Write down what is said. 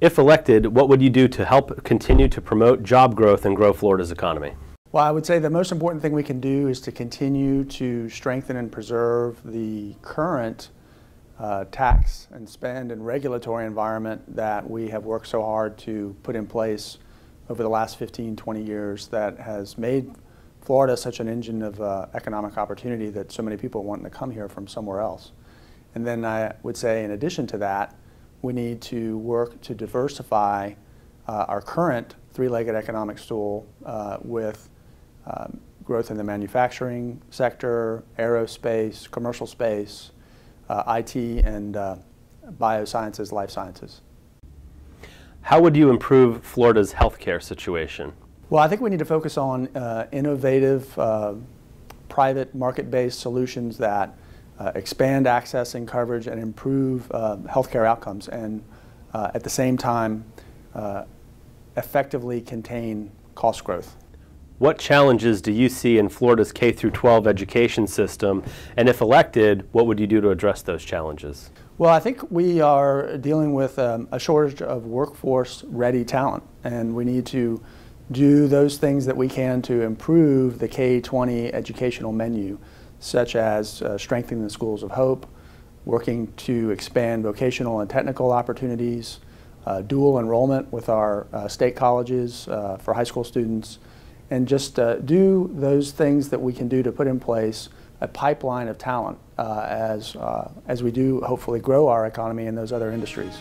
If elected, what would you do to help continue to promote job growth and grow Florida's economy? Well, I would say the most important thing we can do is to continue to strengthen and preserve the current uh, tax and spend and regulatory environment that we have worked so hard to put in place over the last 15, 20 years that has made Florida such an engine of uh, economic opportunity that so many people want to come here from somewhere else. And then I would say in addition to that, we need to work to diversify uh, our current three-legged economic stool uh, with um, growth in the manufacturing sector, aerospace, commercial space, uh, IT, and uh, biosciences, life sciences. How would you improve Florida's healthcare situation? Well, I think we need to focus on uh, innovative, uh, private market-based solutions that uh, expand access and coverage and improve uh, healthcare outcomes and uh, at the same time uh, effectively contain cost growth. What challenges do you see in Florida's K through 12 education system and if elected, what would you do to address those challenges? Well, I think we are dealing with um, a shortage of workforce ready talent and we need to do those things that we can to improve the K-20 educational menu such as uh, strengthening the schools of hope, working to expand vocational and technical opportunities, uh, dual enrollment with our uh, state colleges uh, for high school students, and just uh, do those things that we can do to put in place a pipeline of talent uh, as, as we do hopefully grow our economy in those other industries.